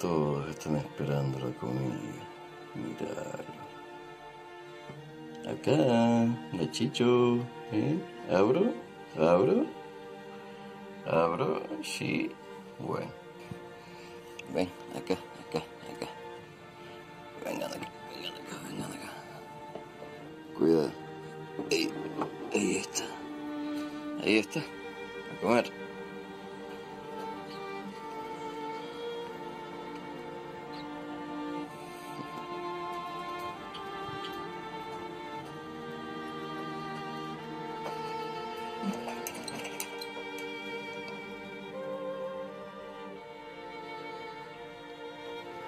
Todos están esperando la comida. Miralo. Acá, la chicho. ¿eh? ¿Abro? ¿Abro? ¿Abro? Sí. Bueno. Ven, acá, acá, acá. Vengan acá, vengan acá, vengan acá. Cuidado. Ahí, ahí está. Ahí está. A comer.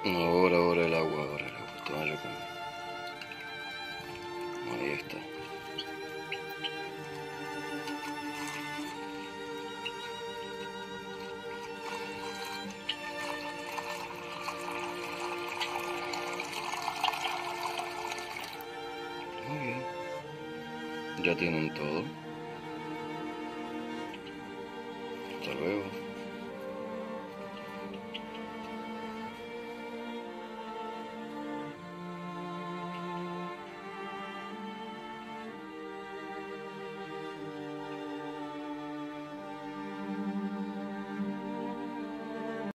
Ahora, ahora el agua, ahora el agua. Toma yo con... Ahí está. Muy bien. Ya tienen todo. Hasta luego.